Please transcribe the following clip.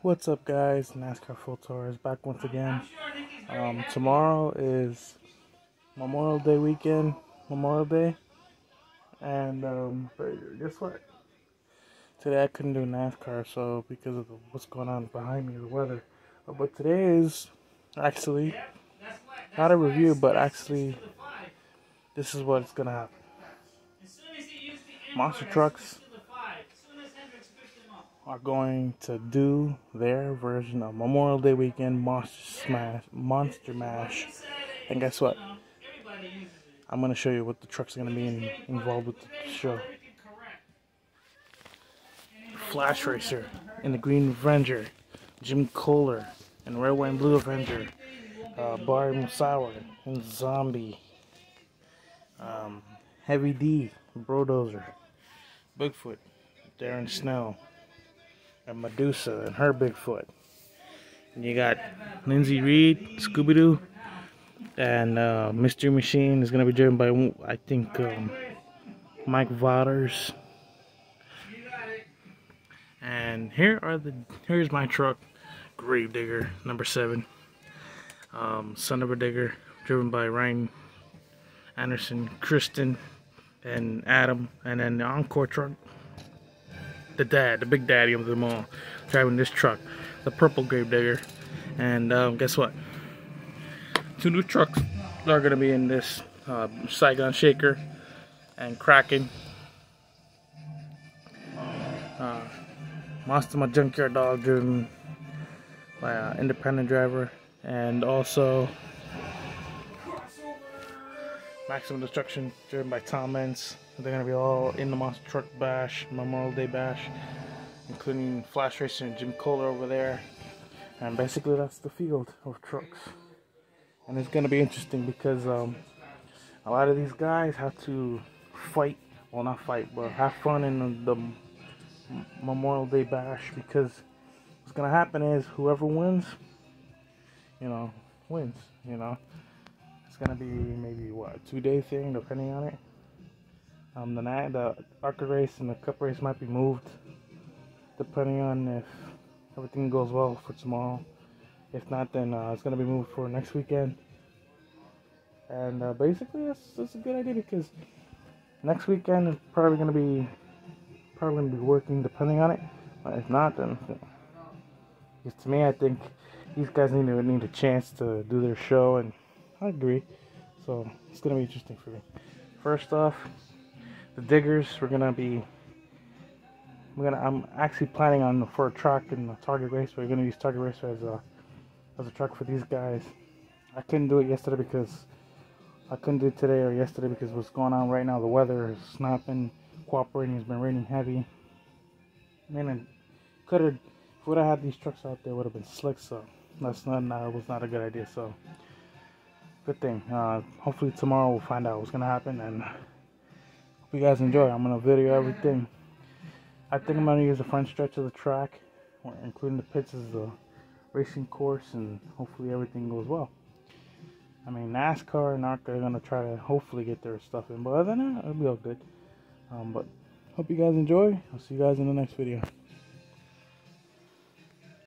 What's up, guys? NASCAR Full Tour is back once again. Um, tomorrow is Memorial Day weekend, Memorial Day, and um, guess what? Today I couldn't do NASCAR, so because of what's going on behind me, the weather. Uh, but today is actually not a review, but actually this is what's gonna happen. Monster trucks are going to do their version of Memorial Day weekend Monster Smash, Monster Mash. And guess what? I'm going to show you what the trucks are going to be in, involved with the show. Flash Racer in the Green Avenger, Jim Kohler and Red, White, and Blue Avenger, uh, Bari Musawwir and Zombie, um, Heavy D, Brodozer, Bigfoot, Darren Snell, and Medusa and her Bigfoot. And you got Lindsay Reed, Scooby Doo, and uh, Mystery Machine is gonna be driven by I think um, Mike Waters. And here are the here's my truck, Gravedigger number seven, um, Son of a Digger, driven by Ryan Anderson, Kristen, and Adam, and then the Encore truck the dad, the big daddy of them all, driving this truck, the purple Gravedigger. And um, guess what? Two new trucks are going to be in this uh, Saigon Shaker and Kraken. Uh, Monster Mutt Junkyard Dog driven by an independent driver. And also Maximum Destruction driven by Tom Meents. They're going to be all in the Monster Truck Bash, Memorial Day Bash, including Flash Racer and Jim Kohler over there. And basically that's the field of trucks. And it's going to be interesting because um, a lot of these guys have to fight, well not fight, but have fun in the, the Memorial Day Bash because what's going to happen is whoever wins, you know, wins, you know. To be maybe, what, a two-day thing depending on it. Um, the night, the ARCA race and the Cup race might be moved, depending on if everything goes well for tomorrow. If not, then uh, it's gonna be moved for next weekend. And uh, basically, that's, that's a good idea because next weekend is probably gonna be probably gonna be working depending on it. But if not, then because to me, I think these guys need to need a chance to do their show, and I agree. So it's gonna be interesting for me. First off, the diggers we're gonna be we're gonna I'm actually planning on for a truck and the Target Race. We're gonna use Target Racer as a as a truck for these guys. I couldn't do it yesterday because I couldn't do it today or yesterday because what's going on right now. The weather not been cooperating. It's been raining heavy. Man, it could have if would have had these trucks out there would have been slick. So that's not that was not a good idea. So good thing. Uh, hopefully tomorrow we'll find out what's gonna happen and hope you guys enjoy. I'm gonna video everything. I think I'm gonna use the front stretch of the track, including the pits as the racing course, and hopefully everything goes well. I mean, NASCAR and ARCA are gonna try to hopefully get their stuff in, but other than that, it'll be all good. Um, but hope you guys enjoy. I'll see you guys in the next video.